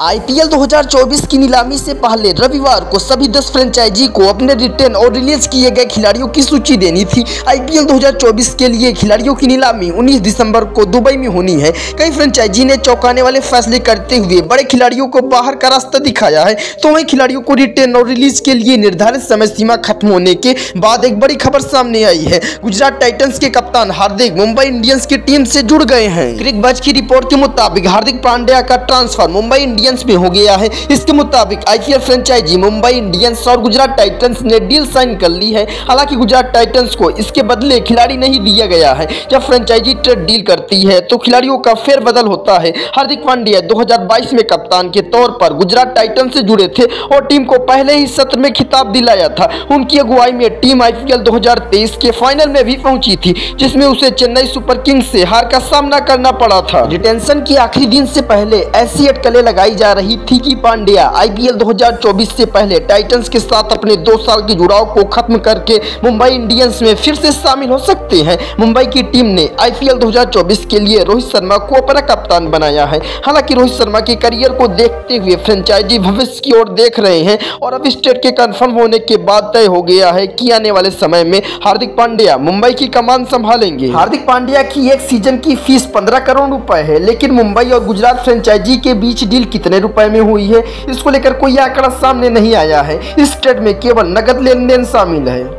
IPL 2024 की नीलामी से पहले रविवार को सभी 10 फ्रेंचाइजी को अपने रिटर्न और रिलीज़ किए गए खिलाड़ियों की सूची देनी थी। आईपीएल 2024 के लिए खिलाड़ियों की नीलामी 19 दिसंबर को दुबई में होनी है। कई फ्रेंचाइजी ने चौंकाने वाले फैसले करते हुए बड़े खिलाड़ियों को बाहर का रास्ता दिखाया है। तो वही खिलाड़ियों को रिटर्न और रिलीज़ के लिए निर्धारित समय सीमा खत्म होने के बाद एक बड़ी खबर सामने आई है। गुजरात टाइटन्स के कप्तान हार्दिक मुंबई इंडियंस की टीम से जुड़ गए हैं। क्रिक बज की रिपोर्ट के मुताबिक हार्दिक पांड्या का ट्रांसफ़र मुंबई इंडियंस में हो गया है। इसके मुताबिक आईपीएल फ्रेंचाइजी मुंबई इंडियंस और गुजरात टाइटंस ने डील साइन कर ली है। हालाँकि गुजरात टाइटंस को इसके बदले खिलाड़ी नहीं दिया गया है। जब फ्रेंचाइजी ट्रेड डील करती है तो खिलाड़ियों का फेरबदल होता है। हार्दिक पांड्या 2022 में कप्तान के तौर पर गुजरात टाइटंस से जुड़े थे और टीम को पहले ही सत्र में खिताब दिलाया था। उनकी अगुवाई में टीम आईपीएल 2023 के फाइनल में भी पहुँची थी, जिसमें उसे चेन्नई सुपर किंग्स से हार का सामना करना पड़ा था। रिटेंशन के आखिरी दिन से पहले ऐसी अटकलें लगाई जा रही थी पांड्या। आईपीएल 2024 से पहले टाइटंस के साथ अपने दो साल के जुड़ाव को खत्म करके मुंबई इंडियंस में फिर से शामिल हो सकते हैं। मुंबई की टीम ने आईपीएल 2024 के लिए रोहित शर्मा को अपना कप्तान बनाया है। हालाँकि रोहित शर्मा के करियर को देखते हुए फ्रेंचाइजी भविष्य की ओर देख रहे हैं और अब स्टेट के कन्फर्म होने के बाद तय हो गया है कि आने वाले समय में हार्दिक पांड्या मुंबई की कमान संभालेंगे। हार्दिक पांड्या की एक सीज़न की फ़ीस पंद्रह करोड़ रुपए है, लेकिन मुंबई और गुजरात फ्रेंचाइजी के बीच डील कितने रुपए में हुई है, इसको लेकर कोई आंकड़ा सामने नहीं आया है। इस ट्रेड में केवल नगद लेन देन शामिल है।